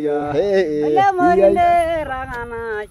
Hola, Ragana.